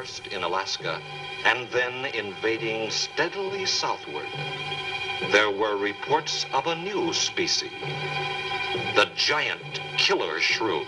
first in Alaska and then invading steadily southward, there were reports of a new species, the giant killer shrew.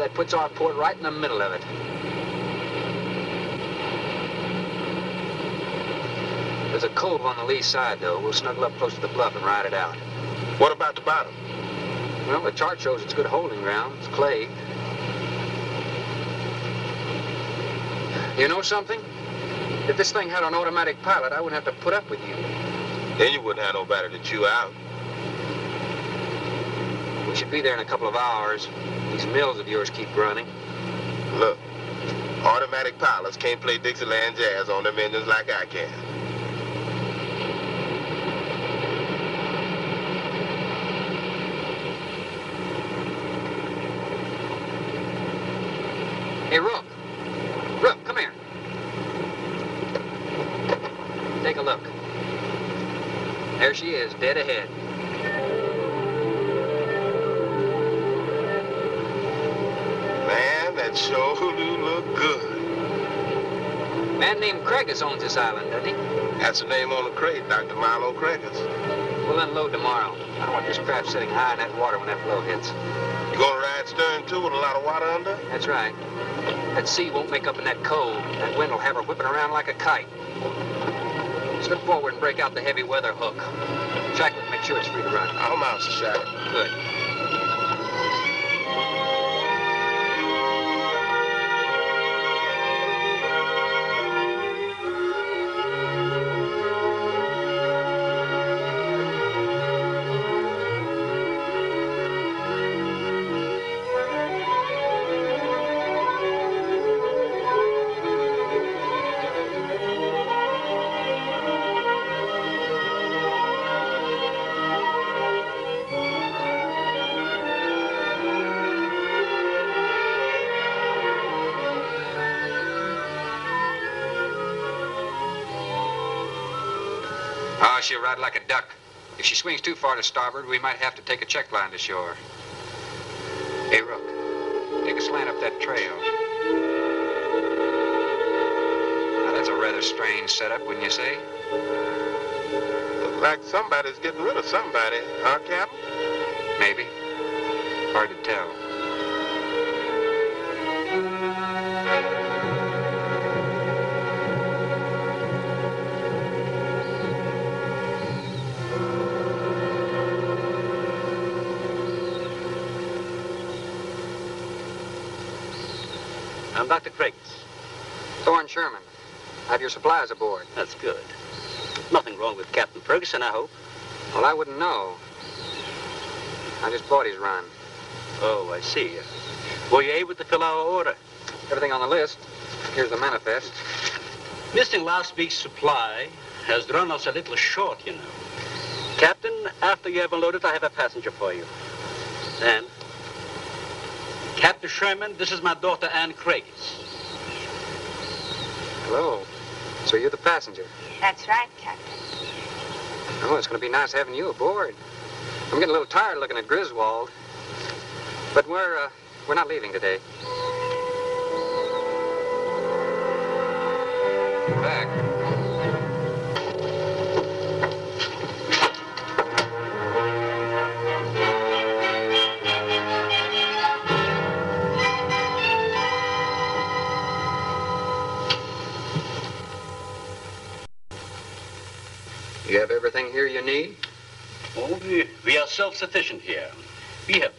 That puts our port right in the middle of it. There's a cove on the lee side, though. We'll snuggle up close to the bluff and ride it out. What about the bottom? Well, the chart shows it's good holding ground. It's clay. You know something? If this thing had an automatic pilot, I wouldn't have to put up with you. Then you wouldn't have no nobody to chew out. We should be there in a couple of hours. These mills of yours keep running. Look, automatic pilots can't play Dixieland jazz on them engines like I can. Hey, Rook. Rook, come here. Take a look. There she is, dead ahead. Man, that sure do look good. Man named Craigis owns this island, doesn't he? That's the name on the crate, Dr. Milo Craigis. We'll unload tomorrow. I don't want this craft sitting high in that water when that flow hits. You gonna ride stern too with a lot of water under? That's right. That sea won't make up in that cove. That wind will have her whipping around like a kite. Slip forward and break out the heavy weather hook. Shacklet, make sure it's free to run. I'm out, Shaq. Good. Like a duck. If she swings too far to starboard, we might have to take a check line to shore. Hey, Rook, take a slant up that trail. Now, that's a rather strange setup, wouldn't you say? Looks like somebody's getting rid of somebody, huh, Captain? Maybe. Hard to tell. Dr. Craigis. Thorne Sherman, I have your supplies aboard. That's good. Nothing wrong with Captain Ferguson, I hope. Well, I wouldn't know. I just bought his run. Oh, I see. Were you able to fill our order? Everything on the list. Here's the manifest. Missing last week's supply has run us a little short, you know. Captain, after you have unloaded, I have a passenger for you. Anne. Captain Sherman, this is my daughter, Anne Craig. Hello. So you're the passenger? That's right, Captain. Oh, it's going to be nice having you aboard. I'm getting a little tired looking at Griswold. But we're, uh, we're not leaving today. You need? Oh, we, we are self-sufficient here. We have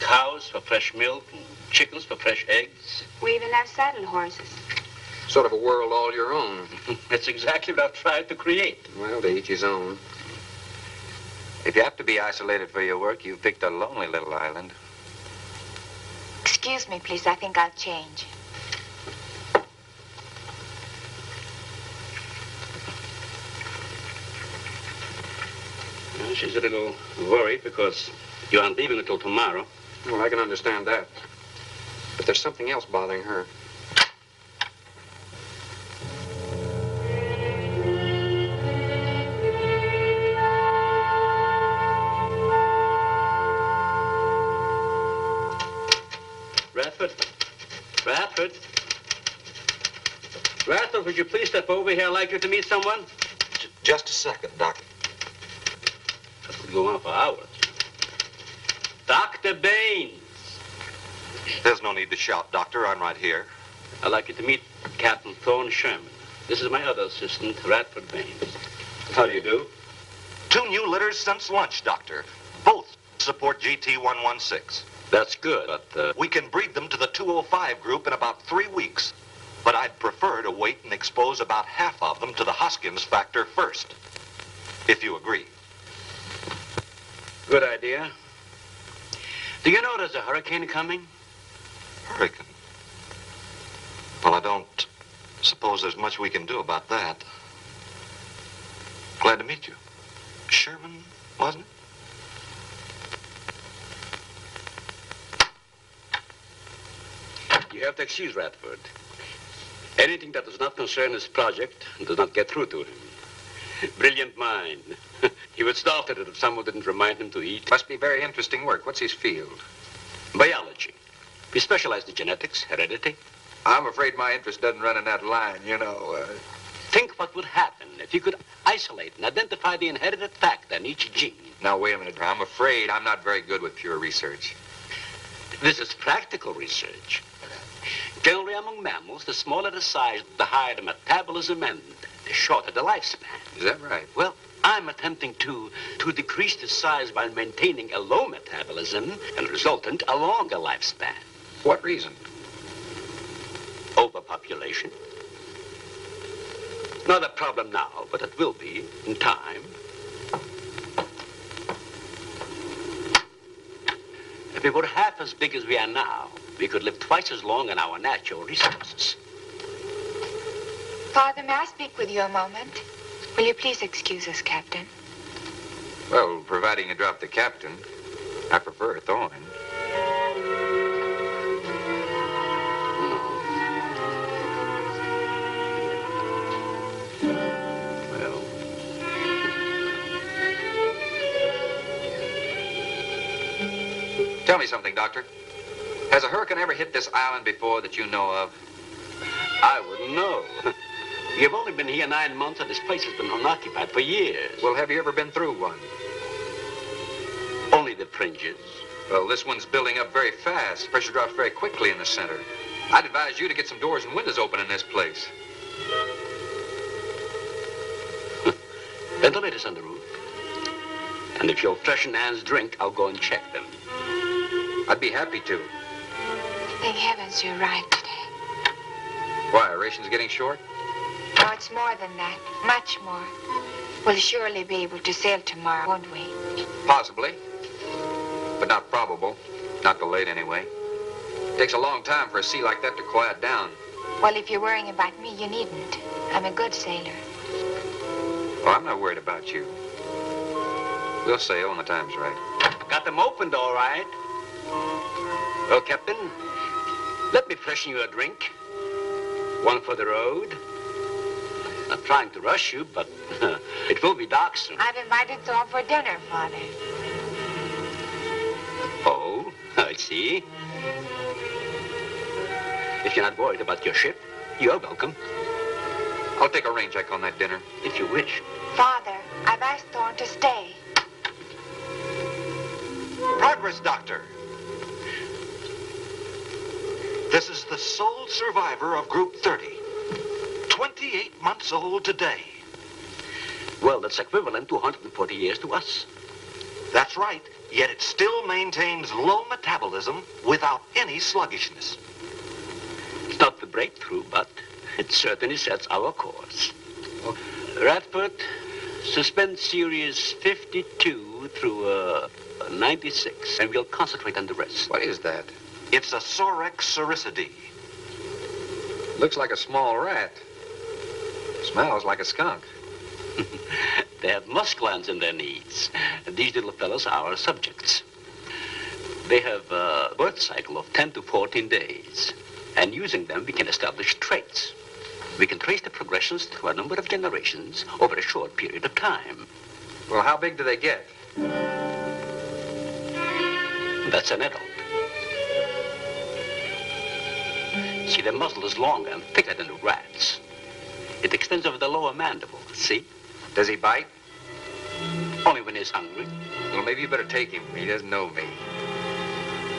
cows for fresh milk and chickens for fresh eggs. We even have saddle horses. Sort of a world all your own. That's exactly what I've tried to create. Well, to each his own. If you have to be isolated for your work, you've picked a lonely little island. Excuse me, please. I think I'll change. She's a little worried because you aren't leaving until tomorrow. Well, I can understand that. But there's something else bothering her. Radford? Radford? Radford, would you please step over here? I'd like you to meet someone. J- just a second, Doctor. Could go on for hours. Dr. Baines. There's no need to shout, Doctor. I'm right here. I'd like you to meet Captain Thorne Sherman. This is my other assistant, Radford Baines. How do you do? Two new litters since lunch, Doctor. Both support GT116. That's good, but uh, We can breed them to the 205 group in about three weeks. But I'd prefer to wait and expose about half of them to the Hoskins factor first. If you agree. Good idea. Do you know there's a hurricane coming? Hurricane. Well, I don't suppose there's much we can do about that. Glad to meet you. Sherman, wasn't it? You have to excuse Radford. Anything that does not concern his project does not get through to him. Brilliant mind. he would starve at it if someone didn't remind him to eat. Must be very interesting work. What's his field? Biology. We specialize in genetics, heredity. I'm afraid my interest doesn't run in that line, you know. Uh, Think what would happen if you could isolate and identify the inherited factor in each gene. now, wait a minute. I'm afraid I'm not very good with pure research. This is practical research. Generally, among mammals, the smaller the size, the higher the metabolism and the shorter the lifespan. Is that right? Well, I'm attempting to, to decrease the size by maintaining a low metabolism and resultant a longer lifespan. What reason? Overpopulation. Not a problem now, but it will be in time. If we were half as big as we are now, we could live twice as long on our natural resources. Father, may I speak with you a moment? Will you please excuse us, Captain? Well, providing you drop the captain, I prefer Thorne. Well, Tell me something, Doctor. Has a hurricane ever hit this island before that you know of? I wouldn't know. You've only been here nine months, and this place has been unoccupied for years. Well, have you ever been through one? only the fringes. Well, this one's building up very fast. Pressure drops very quickly in the center. I'd advise you to get some doors and windows open in this place. Ventilators on the roof. And if you'll freshen Anne's drink, I'll go and check them. I'd be happy to. Thank heavens you arrived today. Why, are rations getting short? No, it's more than that. Much more. We'll surely be able to sail tomorrow, won't we? Possibly. But not probable. Not till late, anyway. Takes a long time for a sea like that to quiet down. Well, if you're worrying about me, you needn't. I'm a good sailor. Oh, I'm not worried about you. We'll sail when the time's right. Got them opened, all right. Well, Captain, let me freshen you a drink. One for the road, Not trying to rush you, but it will be dark soon. I've invited Thorne for dinner, Father. Oh, I see. If you're not worried about your ship, you're welcome, I'll take a rain check on that dinner. if you wish. Father, I've asked Thorne to stay. Progress, Doctor. This is the sole survivor of Group 30. 28 months old today. Well, that's equivalent to 140 years to us. That's right. Yet it still maintains low metabolism without any sluggishness. It's not the breakthrough, but it certainly sets our course. Radford, suspend series 52 through uh, 96, and we'll concentrate on the rest. What is that? It's a Sorex cericidae. Looks like a small rat. Smells like a skunk. They have musk glands in their knees. These little fellows are our subjects. They have a birth cycle of 10 to 14 days. And using them, we can establish traits. We can trace the progressions through a number of generations over a short period of time. Well, how big do they get? That's an adult. See, their muzzle is longer and thicker than the rats. It extends over the lower mandible, see? Does he bite? Only when he's hungry. Well, maybe you better take him. He doesn't know me.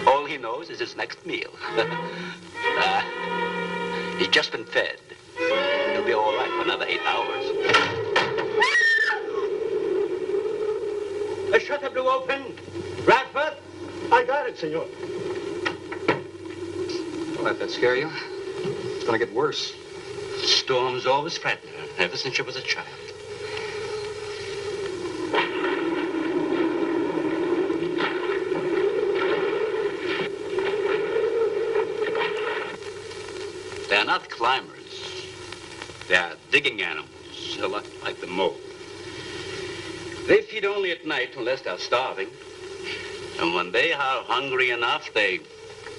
All he knows is his next meal. Ah, he's just been fed. He'll be all right for another eight hours. The shutter blew open. Radford? I got it, senor. Don't let that scare you. It's gonna get worse. Storms always frighten her, ever since she was a child. They're not climbers. They are digging animals, a lot like the mole. They feed only at night unless they're starving. And when they are hungry enough, they,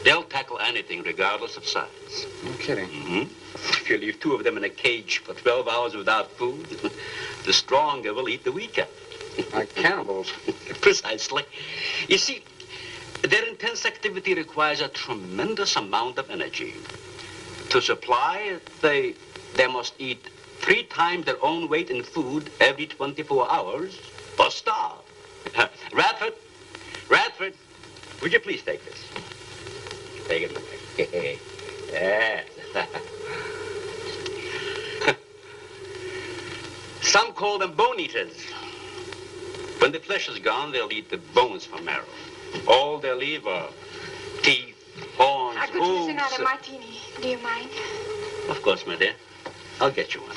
they'll tackle anything regardless of size. No kidding. hmm If you leave two of them in a cage for 12 hours without food, the stronger will eat the weaker. Like cannibals. Precisely. You see, their intense activity requires a tremendous amount of energy. To supply, they, they must eat three times their own weight in food every 24 hours or starve. Radford, Radford, would you please take this? Take it. yes. Some call them bone eaters. When the flesh is gone, they'll eat the bones for marrow. All they'll leave are teeth, horns, I could use another martini. Do you mind? Of course, my dear. I'll get you one.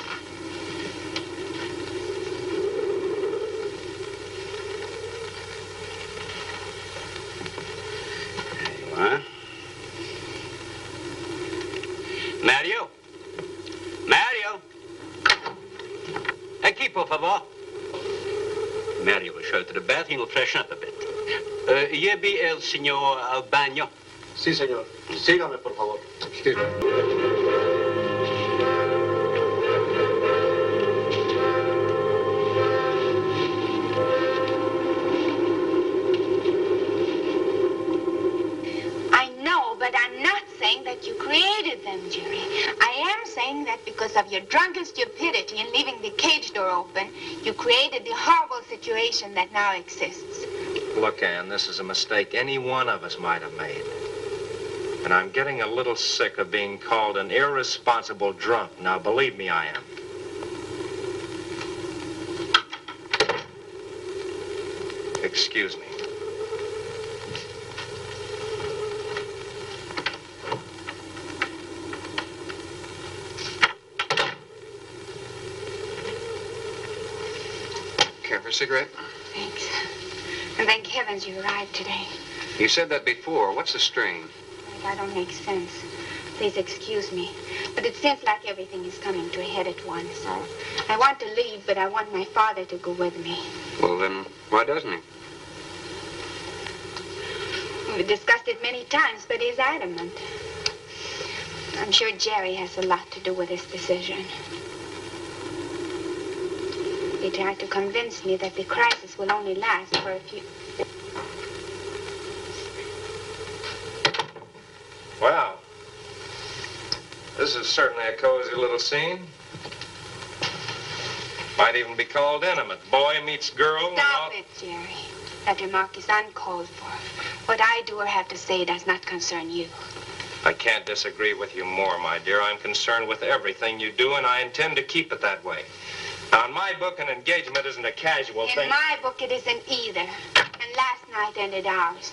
There you are. Mario? Mario? Aquí, por favor. Mario will show to the bath. He'll freshen up a bit. Uh, lleve el señor al baño. Sí, señor. Sígame, por favor. Excuse me. I know, but I'm not saying that you created them, Jerry. I am saying that because of your drunken stupidity in leaving the cage door open, you created the horrible situation that now exists. Look, Ann, this is a mistake any one of us might have made. And I'm getting a little sick of being called an irresponsible drunk. Now, believe me, I am. Excuse me. Care for a cigarette? And thank heavens you arrived today. You said that before. What's the strain? I don't make sense. Please excuse me. But it seems like everything is coming to a head at once. Oh. I want to leave, but I want my father to go with me. Well, then, why doesn't he? We've discussed it many times, but he's adamant. I'm sure Jerry has a lot to do with this decision. He tried to convince me that the crisis will only last for a few... Well, this is certainly a cozy little scene. Might even be called intimate. Boy meets girl. Stop it, Jerry. That remark is uncalled for. What I do or have to say does not concern you. I can't disagree with you more, my dear. I'm concerned with everything you do, and I intend to keep it that way. In my book, an engagement isn't a casual In thing. In my book, it isn't either. And last night ended ours.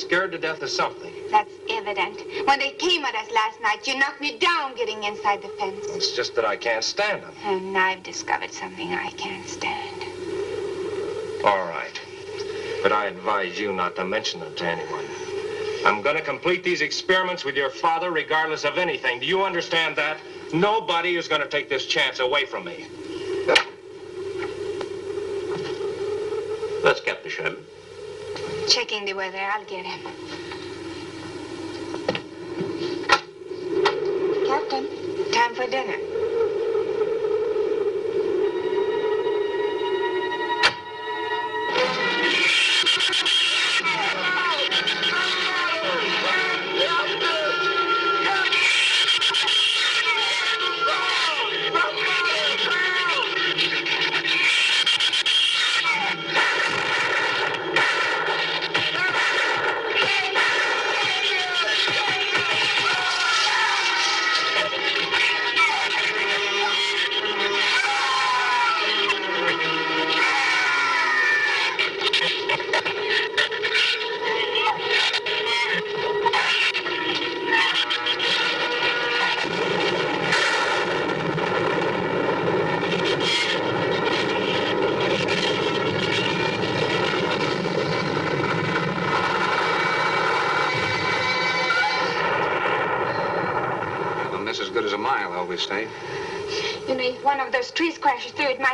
Scared to death of something. That's evident. When they came at us last night, you knocked me down getting inside the fence. It's just that I can't stand them. And I've discovered something I can't stand. All right. But I advise you not to mention it to anyone. I'm going to complete these experiments with your father regardless of anything. Do you understand that? Nobody is going to take this chance away from me. That's Captain Sherman. Checking the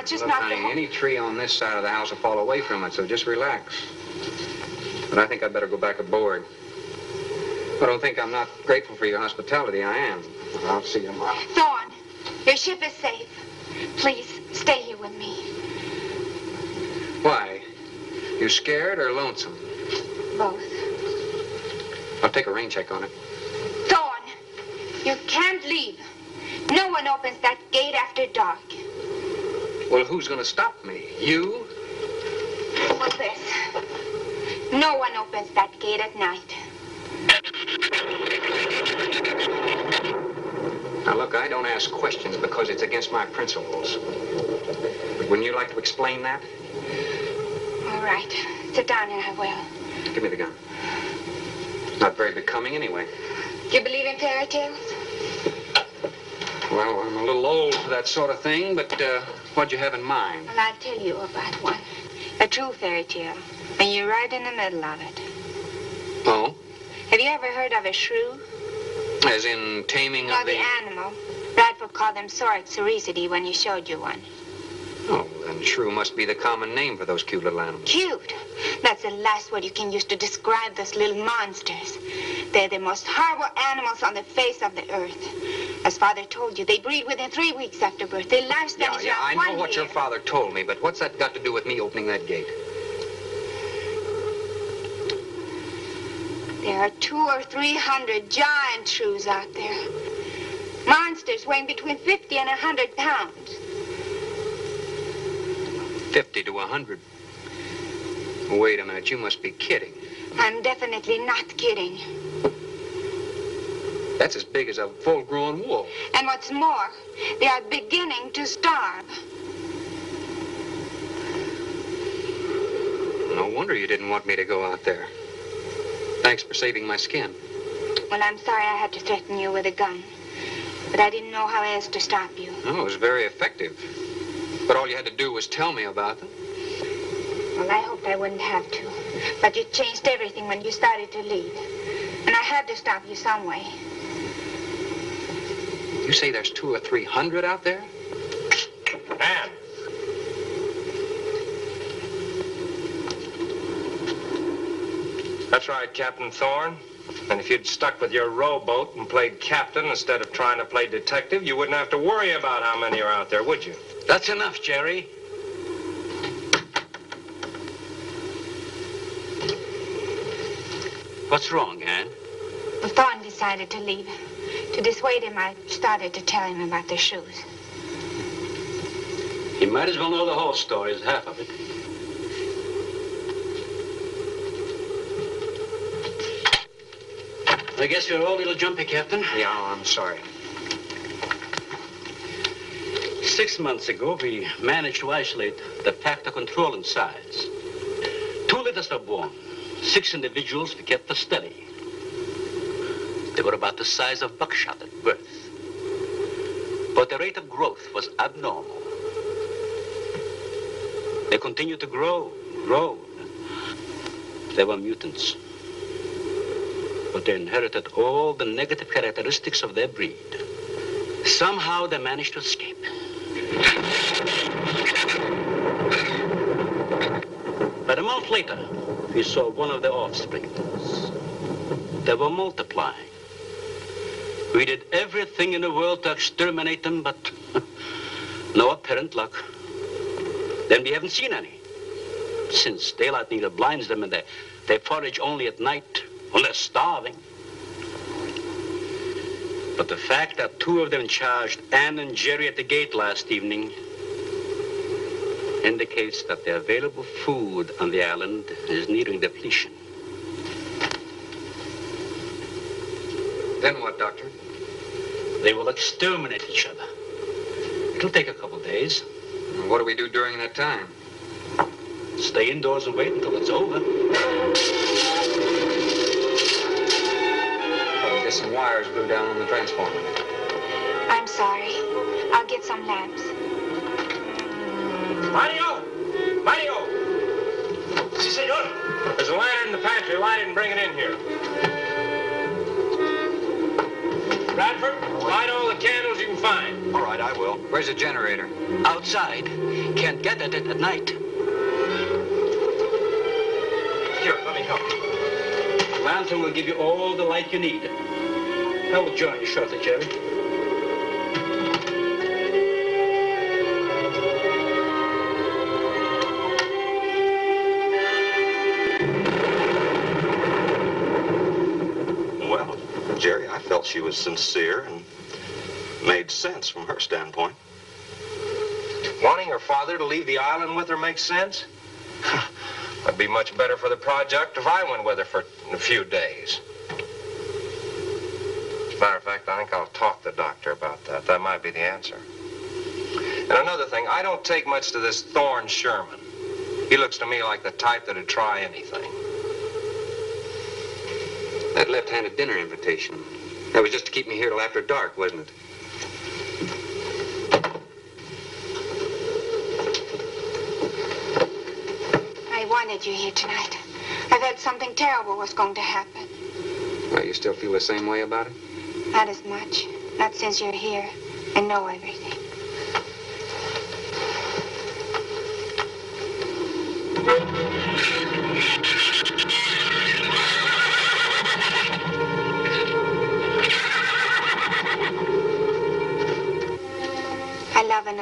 crashes through, it might just Look, honey, any tree on this side of the house will fall away from it, so just relax. But I think I'd better go back aboard. I don't think I'm not grateful for your hospitality. I am. I'll see you tomorrow. Thorne, your ship is safe. Please, stay here with me. Why? You scared or lonesome? Both. I'll take a rain check on it. Thorne, you can't leave. No one opens that gate after dark. Who's going to stop me? You? What's this? No one opens that gate at night. Now, look, I don't ask questions because it's against my principles. But wouldn't you like to explain that? All right. Sit down and I will. Give me the gun. Not very becoming anyway. You believe in fairy tales? Well, I'm a little old for that sort of thing, but uh, what'd you have in mind? Well, I'll tell you about one. A true fairy tale. And you're right in the middle of it. Oh? Have you ever heard of a shrew? As in taming No, of the the... animal. Radford called them Sorixoricity when he showed you one. Oh, then shrew must be the common name for those cute little animals. Cute. That's the last word you can use to describe those little monsters. They're the most horrible animals on the face of the earth. As father told you, they breed within three weeks after birth. Their lifespan Yeah, is yeah, I know what year. your father told me, but what's that got to do with me opening that gate? There are two or three hundred giant shrews out there. Monsters weighing between 50 and a 100 pounds. 50 to 100. Wait a minute, you must be kidding. I'm definitely not kidding. That's as big as a full-grown wolf. And what's more, they are beginning to starve. No wonder you didn't want me to go out there. Thanks for saving my skin. Well, I'm sorry I had to threaten you with a gun. But I didn't know how else to stop you. No, it was very effective. But all you had to do was tell me about them. Well, I hoped I wouldn't have to. But you changed everything when you started to leave. And I had to stop you some way. You say there's two or three hundred out there? Ann. That's right, Captain Thorne. And if you'd stuck with your rowboat and played captain instead of trying to play detective, you wouldn't have to worry about how many are out there, would you? That's enough, Jerry. What's wrong, Anne? Well, Thorne decided to leave. To dissuade him, I started to tell him about the shrews. You might as well know the whole story as half of it. I guess you're all a little jumpy, Captain. Yeah, oh, I'm sorry. Six months ago, we managed to isolate the factor controlling size. Two litters were born. Six individuals we kept for study. Were about the size of buckshot at birth. But the rate of growth was abnormal. They continued to grow, grow. They were mutants. But they inherited all the negative characteristics of their breed. Somehow they managed to escape. But a month later, we saw one of the offspring. They were multiplying. We did everything in the world to exterminate them, but no apparent luck. Then we haven't seen any. Since daylight neither blinds them and they, they forage only at night when they're starving. But the fact that two of them charged Anne and Jerry at the gate last evening indicates that the available food on the island is nearing depletion. Then what, Doctor? They will exterminate each other. It'll take a couple days. What do we do during that time? Stay indoors and wait until it's over. Oh, guess some wires blew down on the transformer. I'm sorry. I'll get some lamps. Mario! Mario! Si, senor. There's a lantern in the pantry. Light it and bring it in here. Radford, light all the candles you can find. All right, I will. Where's the generator? Outside. Can't get at it at night. Here, let me help you. Lantern will give you all the light you need. I will join you shortly, Jerry. She was sincere and made sense from her standpoint. Wanting her father to leave the island with her makes sense? It'd be much better for the project if I went with her for a few days. As a matter of fact, I think I'll talk to the doctor about that. That might be the answer. And another thing, I don't take much to this Thorne Sherman. He looks to me like the type that'd try anything. That left-handed dinner invitation. That was just to keep me here till after dark, wasn't it? I wanted you here tonight. I thought something terrible was going to happen. Well, you still feel the same way about it? Not as much. Not since you're here and know everything.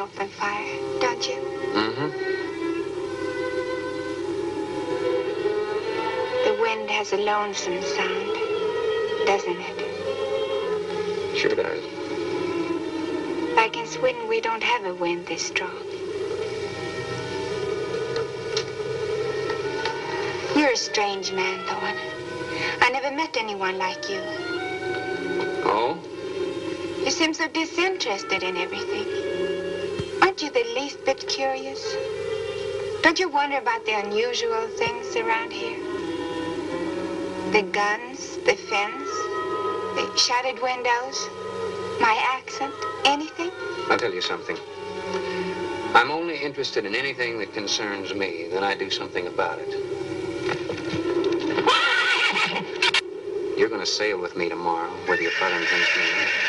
open fire, don't you? Mm-hmm. The wind has a lonesome sound, doesn't it? Sure does. Like in Sweden, we don't have a wind this strong. You're a strange man, Thorne. I never met anyone like you. Oh? You seem so disinterested in everything. Aren't you the least bit curious? Don't you wonder about the unusual things around here? The guns, the fence, the shattered windows, my accent, anything? I'll tell you something. I'm only interested in anything that concerns me. Then I do something about it. You're going to sail with me tomorrow, whether your father intends to or not.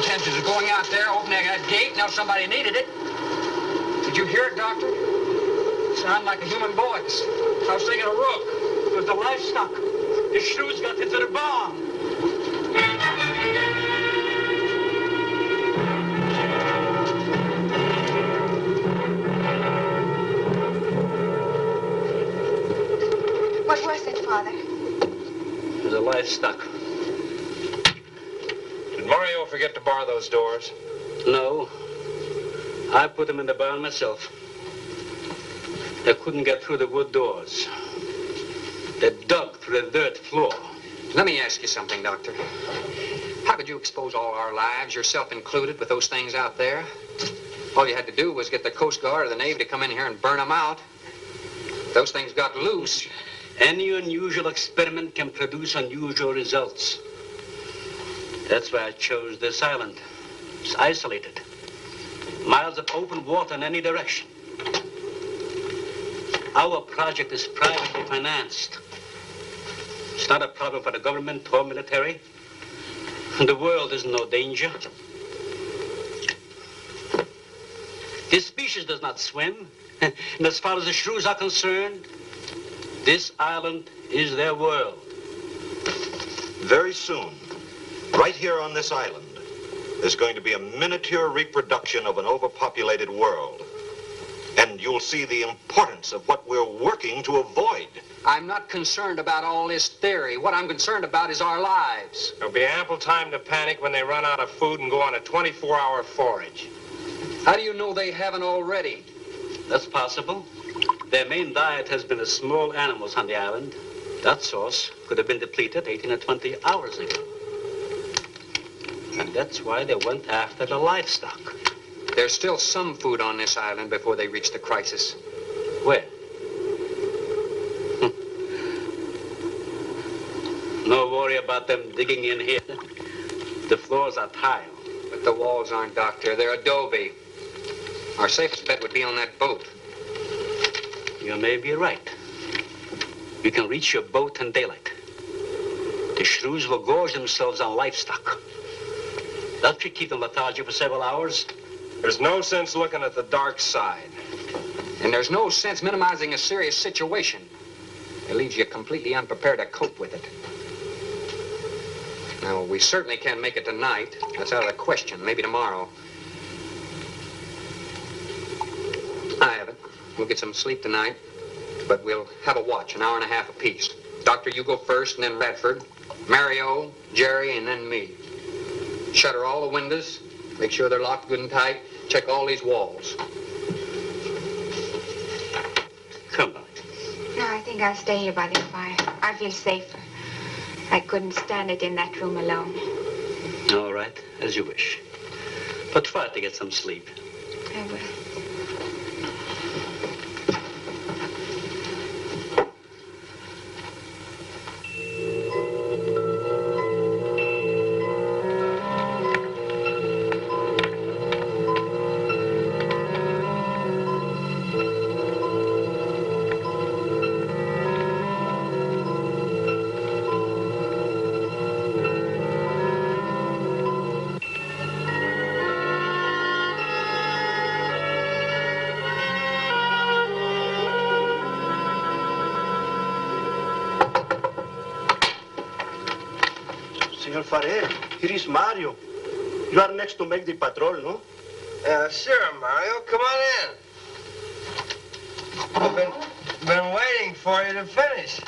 Intentions of going out there, opening that gate, now somebody needed it. Did you hear it, Doctor? Sound like a human voice. I was thinking a rook. It was the livestock. The shrews got into the barn. What was it, Father? It was the livestock. Did Mario forget to bar those doors? No. I put them in the barn myself. They couldn't get through the wood doors. They dug through the dirt floor. Let me ask you something, Doctor. How could you expose all our lives, yourself included, with those things out there? All you had to do was get the Coast Guard or the Navy to come in here and burn them out. Those things got loose. Any unusual experiment can produce unusual results. That's why I chose this island. It's isolated. Miles of open water in any direction. Our project is privately financed. It's not a problem for the government or military. The world is in no danger. This species does not swim. And as far as the shrews are concerned, this island is their world. Very soon, right here on this island, there's going to be a miniature reproduction of an overpopulated world. And you'll see the importance of what we're working to avoid. I'm not concerned about all this theory. What I'm concerned about is our lives. There'll be ample time to panic when they run out of food and go on a 24-hour forage. How do you know they haven't already? That's possible. Their main diet has been the small animals on the island. That source could have been depleted 18 or 20 hours ago. And that's why they went after the livestock. There's still some food on this island before they reach the crisis. Where? no worry about them digging in here. The floors are tile. But the walls aren't, Doctor. They're adobe. Our safest bet would be on that boat. You may be right. You can reach your boat in daylight. The shrews will gorge themselves on livestock. That should keep them lethargy for several hours. There's no sense looking at the dark side. And there's no sense minimizing a serious situation. It leaves you completely unprepared to cope with it. Now, we certainly can't make it tonight. That's out of the question. Maybe tomorrow. I have it. We'll get some sleep tonight, but we'll have a watch, an hour and a half apiece. Doctor, you go first, and then Radford, Mario, Jerry, and then me. Shutter all the windows. Make sure they're locked good and tight. Check all these walls. Come on. No, I think I'll stay here by the fire. I feel safer. I couldn't stand it in that room alone. All right, as you wish. But try to get some sleep. I will. Farel, here is Mario. You are next to make the patrol, no? Uh, sure, Mario. Come on in. I've been, been waiting for you to finish.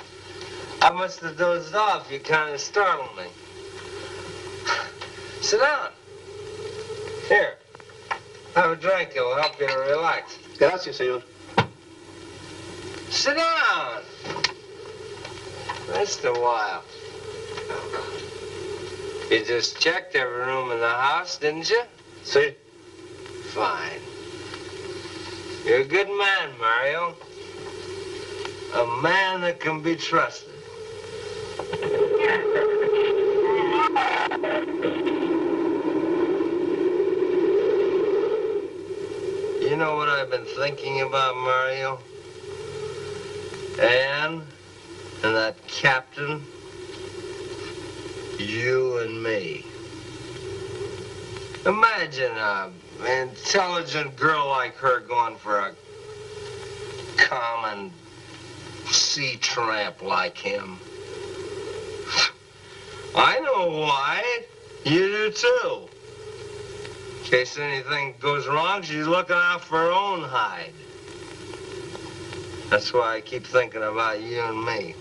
I must have dozed off. You kind of startled me. Sit down. Here. Have a drink. It'll help you to relax. Gracias, senor. Sit down. Rest a while. You just checked every room in the house, didn't you? See? Fine. You're a good man, Mario. A man that can be trusted. You know what I've been thinking about, Mario? Anne and that captain. You and me. Imagine a intelligent girl like her going for a common sea tramp like him. I know why. You do too. In case anything goes wrong, she's looking out for her own hide. That's why I keep thinking about you and me.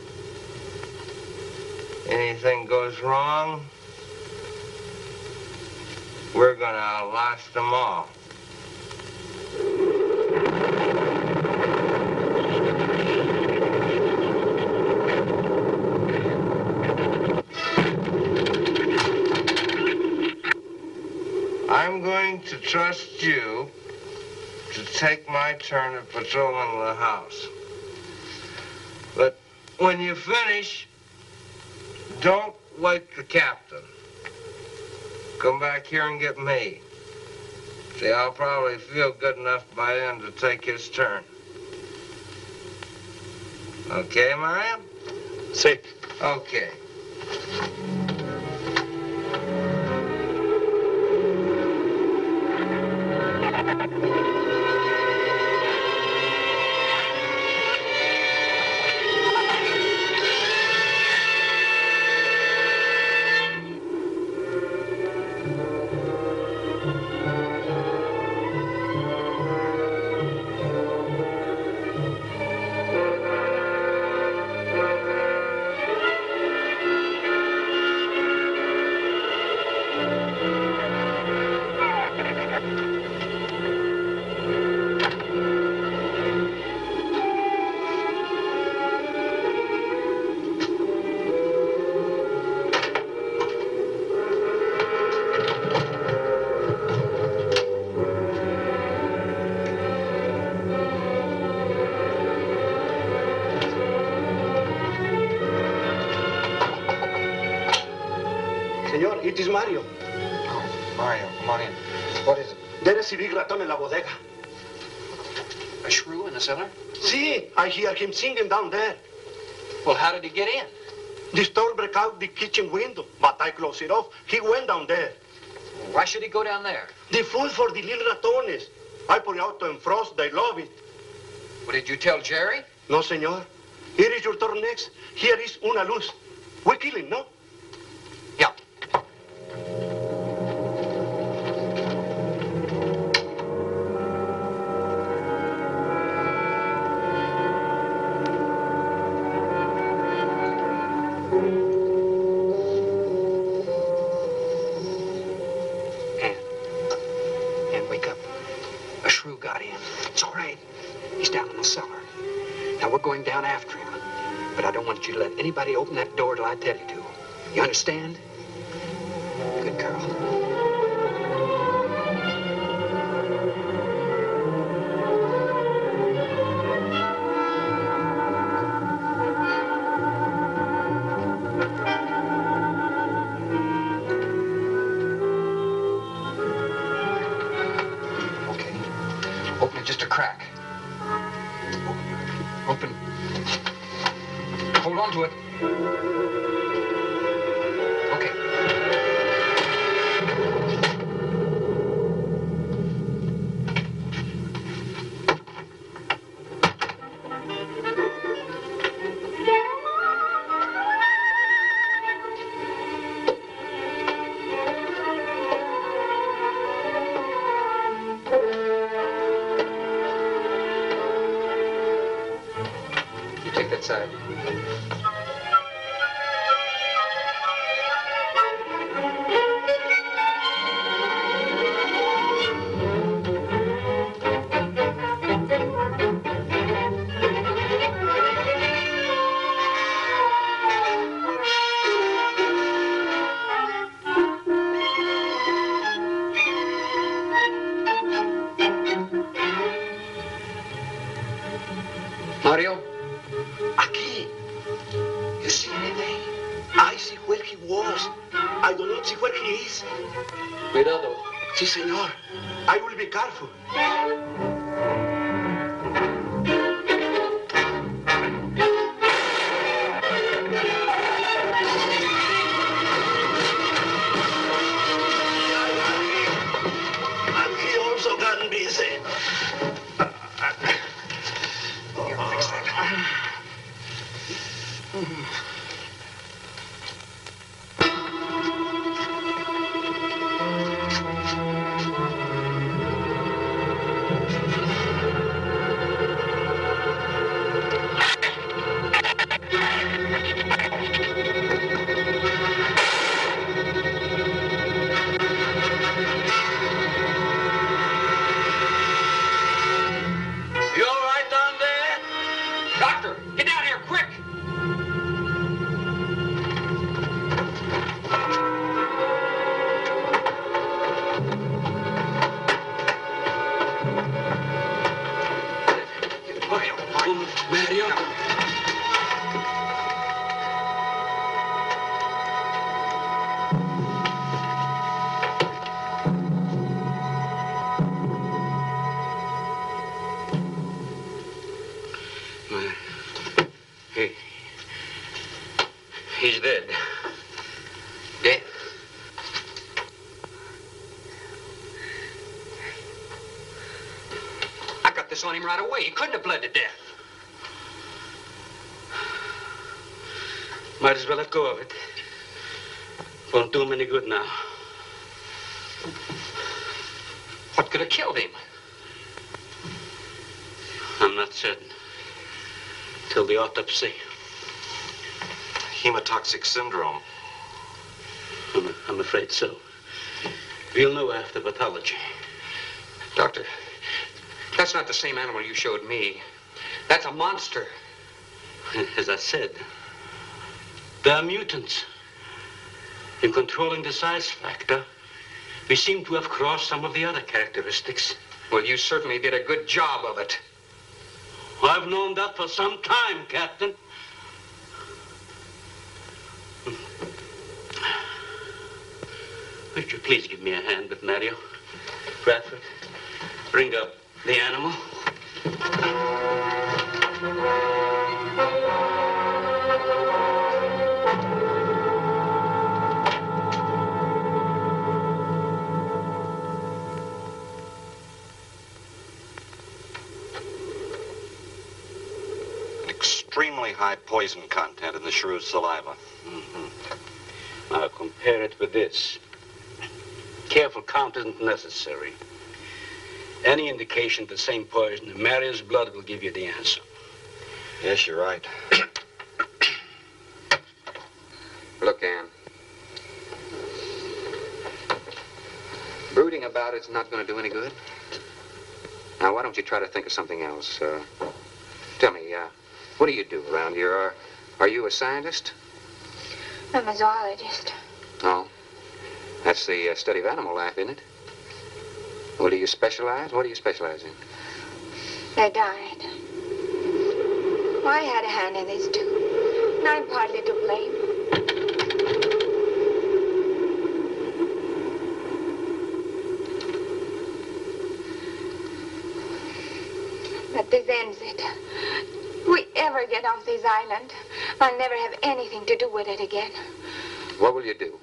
Anything goes wrong, we're gonna outlast them all. I'm going to trust you to take my turn of patrolling the house. But when you finish, don't wake the captain. Come back here and get me. See, I'll probably feel good enough by then to take his turn. Okay, Mariam? Sí. Okay. him singing down there. Well, how did he get in? The store broke out the kitchen window, but I closed it off. He went down there. Why should he go down there? The food for the little ratones. I put it out to frost. They love it. What did you tell Jerry? No, señor. Here is your turn next. Here is una luz. We kill him, no? I couldn't bled to death. Might as well let go of it. Won't do him any good now. What could have killed him? I'm not certain. Till the autopsy. Hemotoxic syndrome. I'm, I'm afraid so. We'll know after pathology. Doctor, that's not the same animal you showed me. That's a monster. As I said, they are mutants. In controlling the size factor, we seem to have crossed some of the other characteristics. Well, you certainly did a good job of it. I've known that for some time, Captain. Would you please give me a hand with Mario? Radford, bring up the animal. An extremely high poison content in the shrew's saliva. Mm -hmm. Now compare it with this. Careful count isn't necessary. Any indication of the same poison in Mario's blood will give you the answer. Yes, you're right. Look, Anne. Brooding about it's not going to do any good. Now, why don't you try to think of something else? Uh, tell me, uh, what do you do around here? Are, are you a scientist? I'm a zoologist. Oh. That's the uh, study of animal life, isn't it? Well, do you specialize? What do you specialize in? They died. Well, I had a hand in this too. And I'm partly to blame. But this ends it. If we ever get off this island, I'll never have anything to do with it again. What will you do?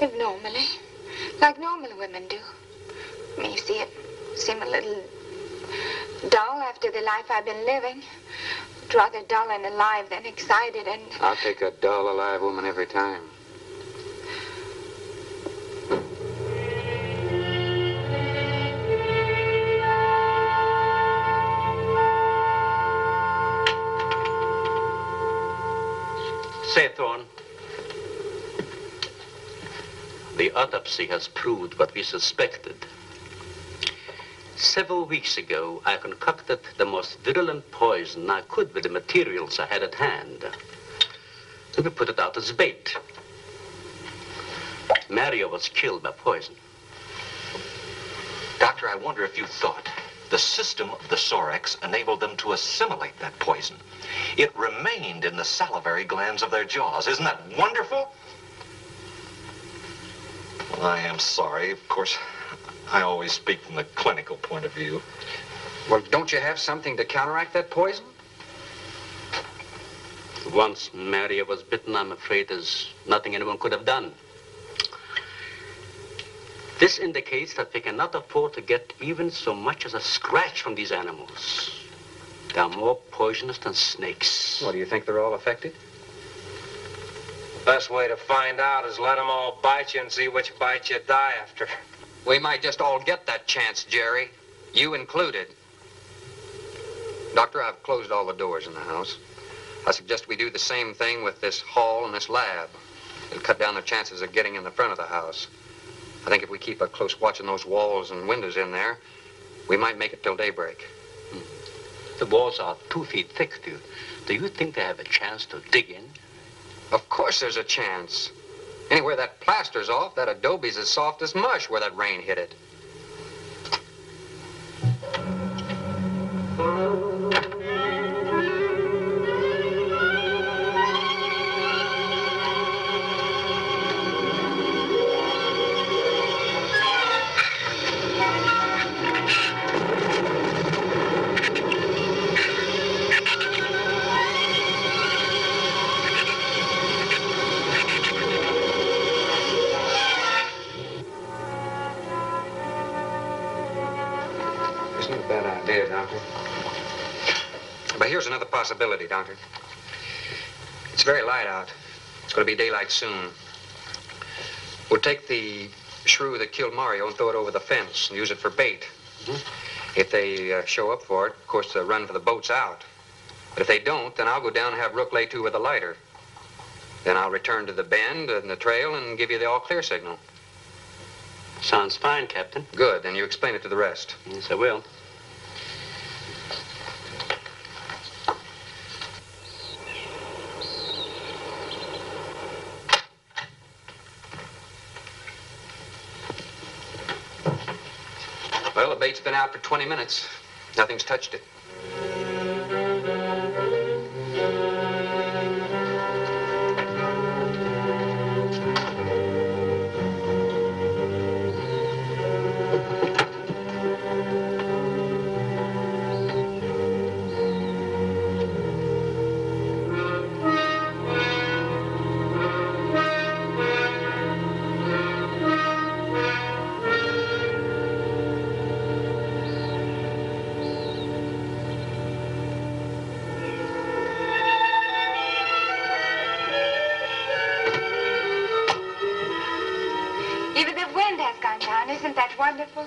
Live normally, like normal women do me see it seem a little dull after the life I've been living—rather dull and alive than excited and... I'll take a dull, alive woman every time. Say, Thorne. The autopsy has proved what we suspected. Several weeks ago, I concocted the most virulent poison I could with the materials I had at hand. And we put it out as bait. Mario was killed by poison. Doctor, I wonder if you thought the system of the Sorex enabled them to assimilate that poison. It remained in the salivary glands of their jaws. Isn't that wonderful? Well, I am sorry. Of course, I always speak from the clinical point of view. Well, don't you have something to counteract that poison? Once Mario was bitten, I'm afraid there's nothing anyone could have done. This indicates that we cannot afford to get even so much as a scratch from these animals. They are more poisonous than snakes. What, do you think they're all affected? The best way to find out is let them all bite you and see which bite you die after. We might just all get that chance, Jerry. You included. Doctor, I've closed all the doors in the house. I suggest we do the same thing with this hall and this lab. It'll cut down the chances of getting in the front of the house. I think if we keep a close watch on those walls and windows in there, we might make it till daybreak. Hmm. The walls are two feet thick. You, do you think they have a chance to dig in? Of course there's a chance. Anywhere that plaster's off, that adobe's as soft as mush where that rain hit it. Doctor. It's very light out. It's going to be daylight soon. We'll take the shrew that killed Mario and throw it over the fence and use it for bait. If they uh, show up for it, of course, they'll run for the boats out. But if they don't, then I'll go down and have Rook lay to with a lighter. Then I'll return to the bend and the trail and give you the all clear signal. Sounds fine, Captain. Good. Then you explain it to the rest. Yes, I will. Been out for 20 minutes. Nothing's touched it. Wonderful?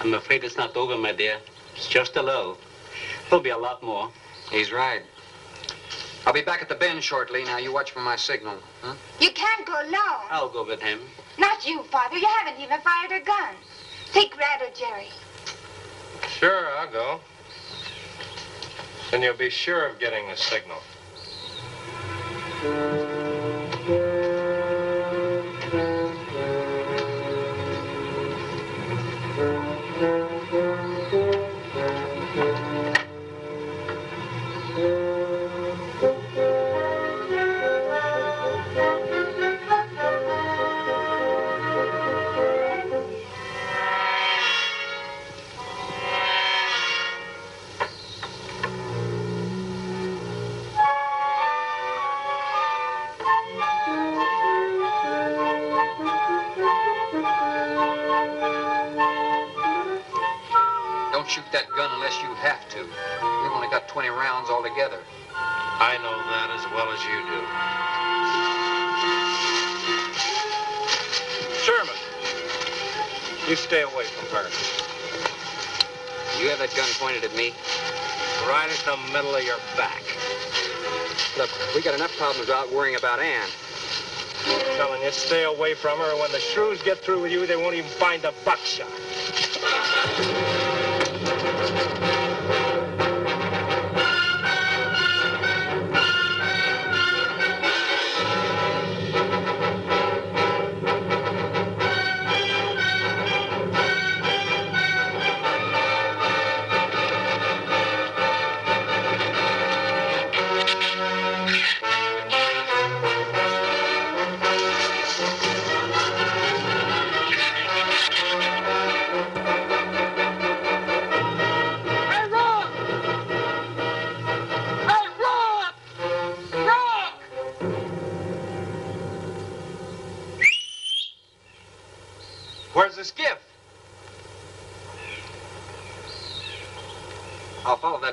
I'm afraid it's not over, my dear. It's just a lull. There'll be a lot more. He's right. I'll be back at the bend shortly. Now, you watch for my signal. Huh? You can't go alone. I'll go with him. Not you, Father. You haven't even fired a gun. Take Red or Jerry. Sure, I'll go. Then you'll be sure of getting the signal. That gun unless you have to. We've only got 20 rounds altogether. I know that as well as you do. Sherman, you stay away from her. You have that gun pointed at me. Right at the middle of your back. Look, we got enough problems without worrying about Ann. I'm telling You stay away from her, or when the shrews get through with you, they won't even find the buckshot.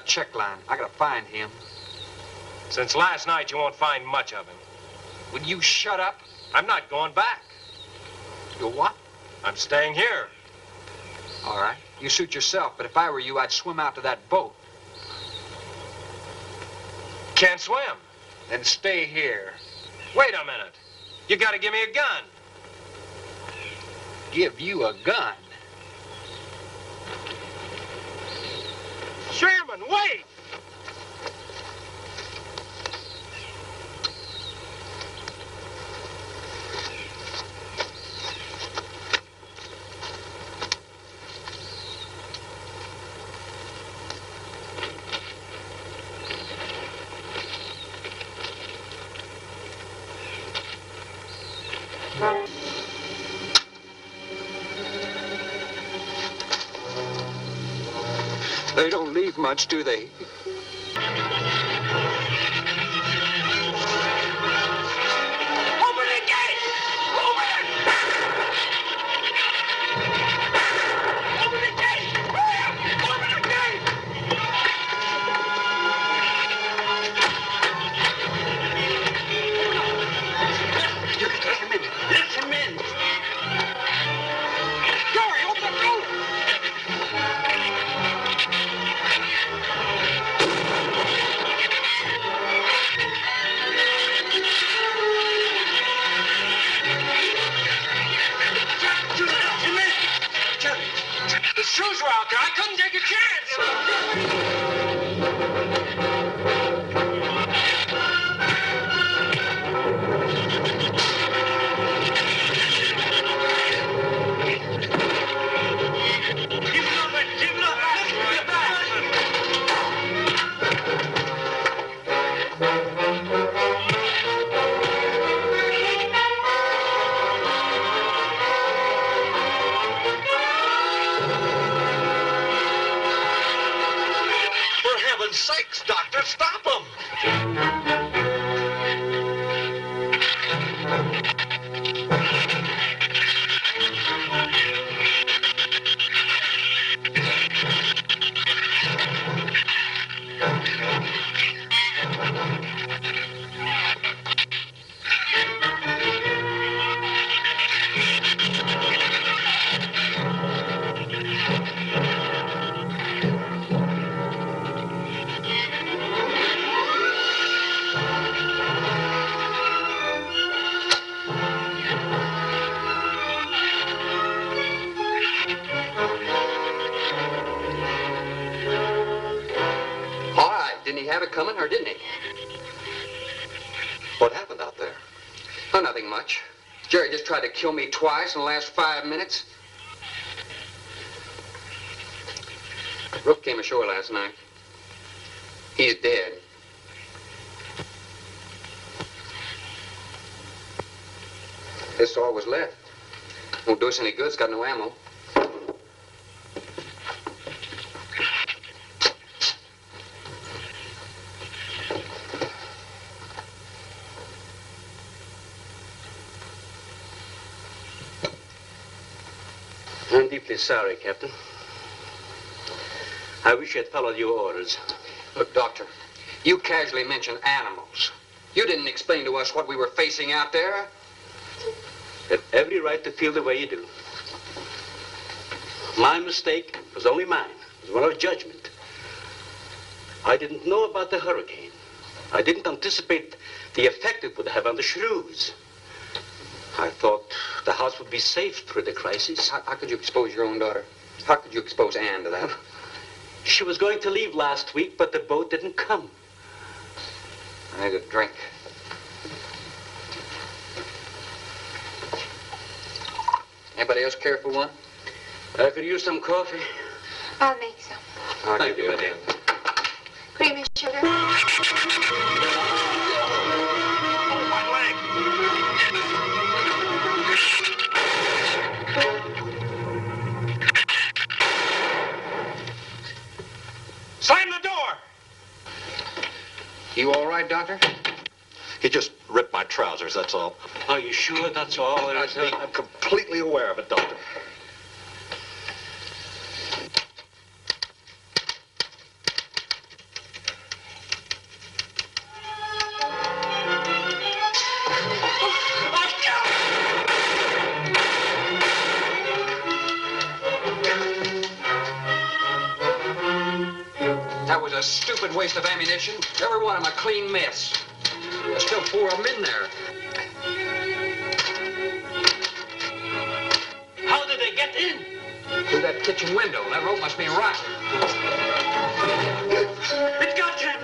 That check line. I gotta find him. Since last night, you won't find much of him. Will you shut up? I'm not going back. You what? I'm staying here. All right. You suit yourself, but if I were you, I'd swim out to that boat. Can't swim. Then stay here. Wait a minute. You gotta give me a gun. Give you a gun. Sherman, wait! They don't leave much, do they? In the last five minutes. Rook came ashore last night. He's dead. This all was left. Won't do us any good. It's got no ammo. I'm deeply sorry, Captain. I wish I'd followed your orders. Look, Doctor, you casually mentioned animals. You didn't explain to us what we were facing out there. You have every right to feel the way you do. My mistake was only mine. It was one of judgment. I didn't know about the hurricane. I didn't anticipate the effect it would have on the shrews. I thought the house would be safe through the crisis. How, how could you expose your own daughter? How could you expose Anne to that? She was going to leave last week, but the boat didn't come. I need a drink. Anybody else care for one? I could use some coffee. I'll make some. I'll Thank give you, a. Cream and sugar. You all right, Doctor? He just ripped my trousers, that's all. Are you sure that's all? I'm completely aware of it, Doctor. Waste of ammunition. Every one of them a clean mess. There's still four of them in there. How did they get in? Through that kitchen window. That rope must be rotten. It got him!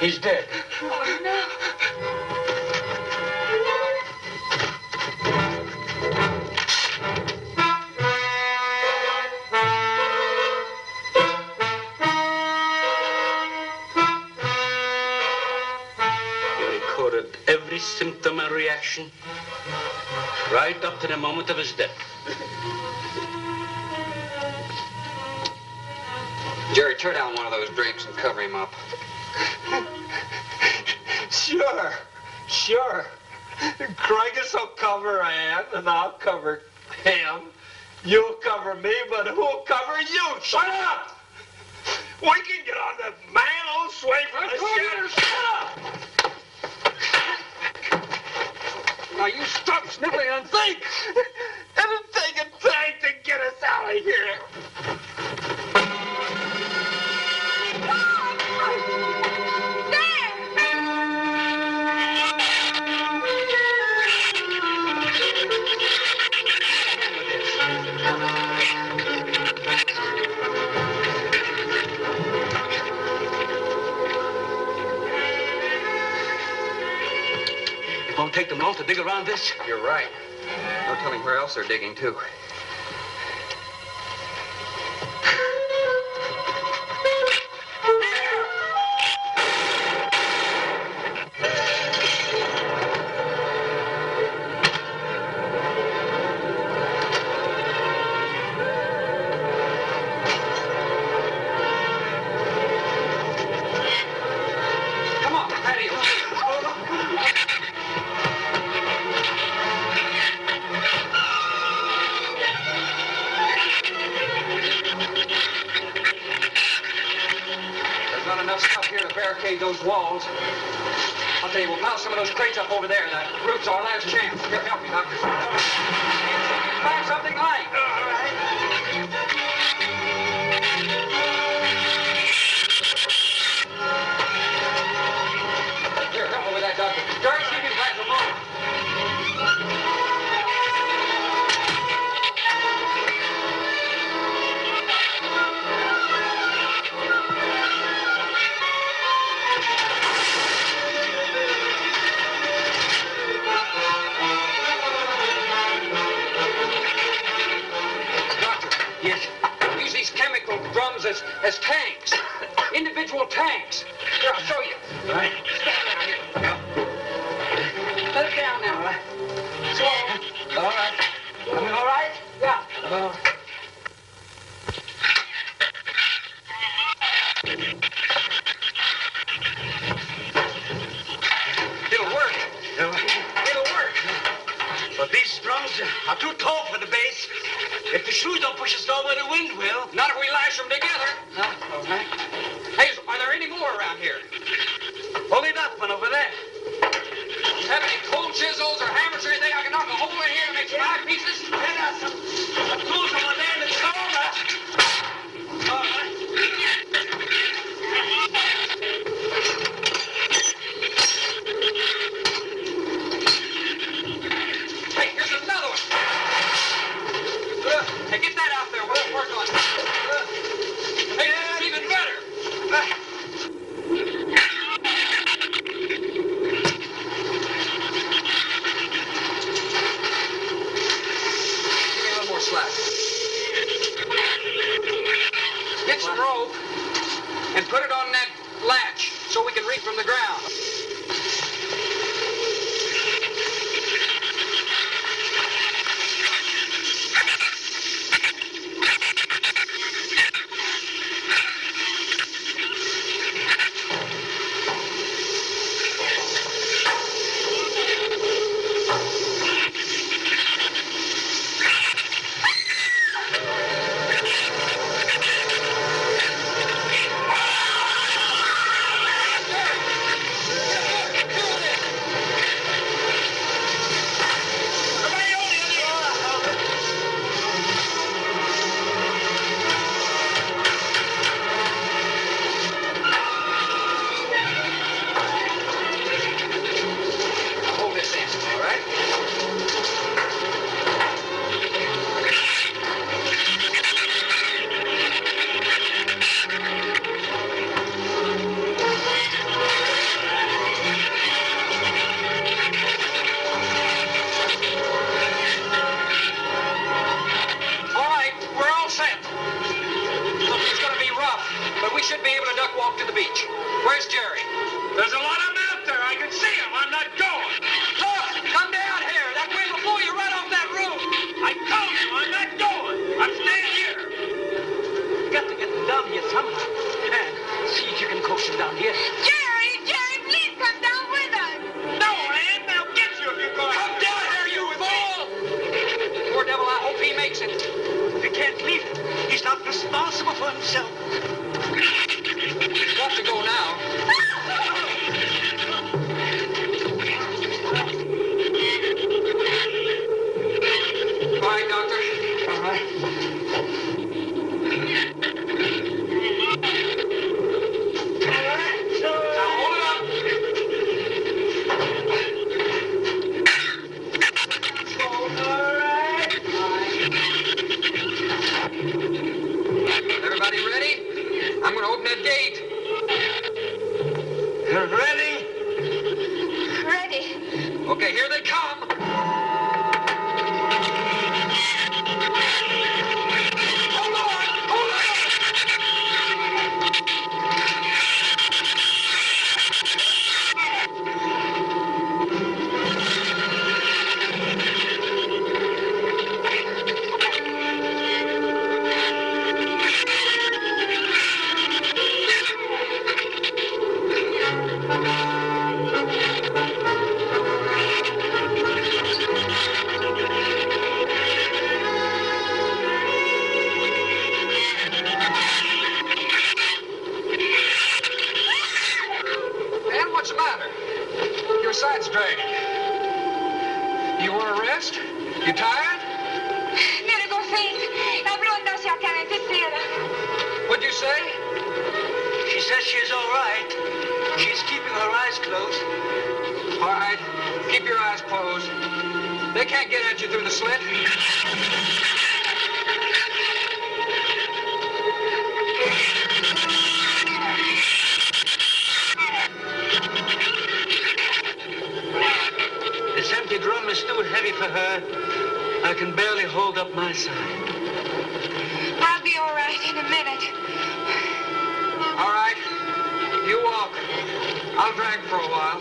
He's dead. Right up to the moment of his death. Jerry, tear down one of those drapes and cover him up. Sure, sure. Craigis will cover Ann, and I'll cover him. You'll cover me, but who'll cover you? Shut up! We can get on the man old sway for the shit. Shut up! Now you stop sniveling and think. It'll take a tank to get us out of here. To dig around this. You're right. No telling where else they're digging, too. responsible for himself. barely hold up my side. I'll be all right in a minute. All right. You walk. I'll drag for a while.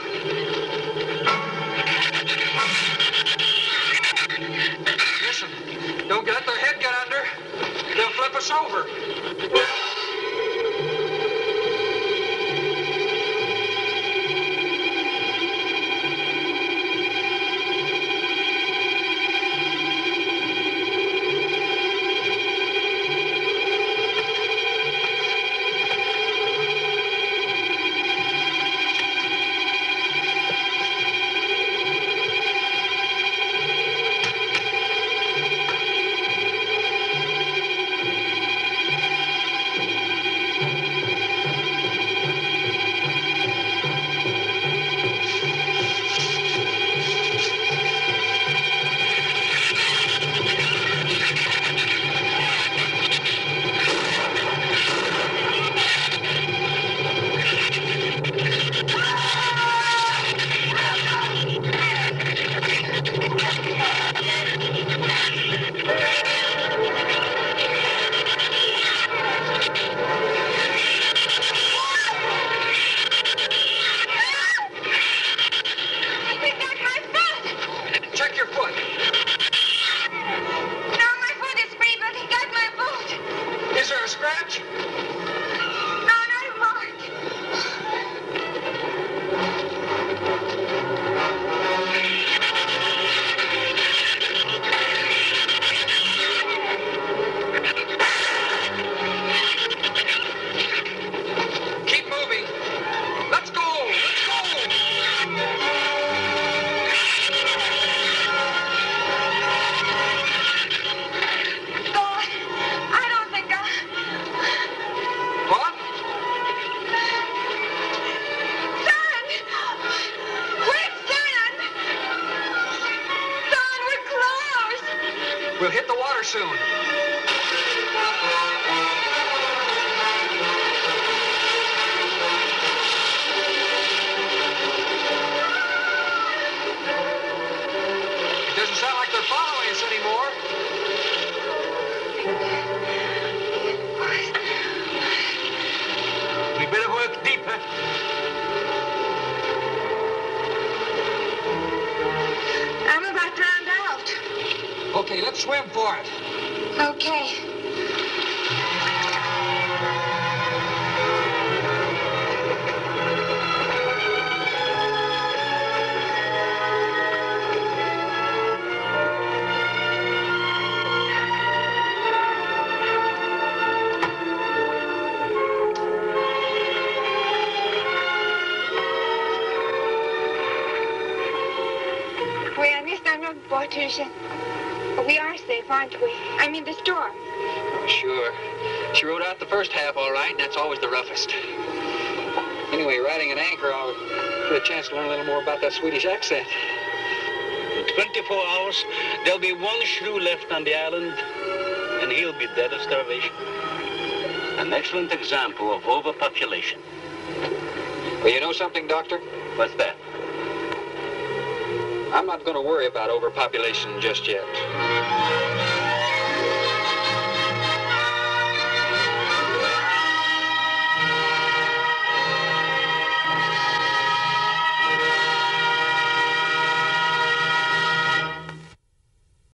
Listen, don't let their head get under. They'll flip us over. Roughest. Anyway, riding an anchor, I'll get a chance to learn a little more about that Swedish accent. In 24 hours, there'll be one shrew left on the island, and he'll be dead of starvation. An excellent example of overpopulation. Well, you know something, Doctor? What's that? I'm not going to worry about overpopulation just yet.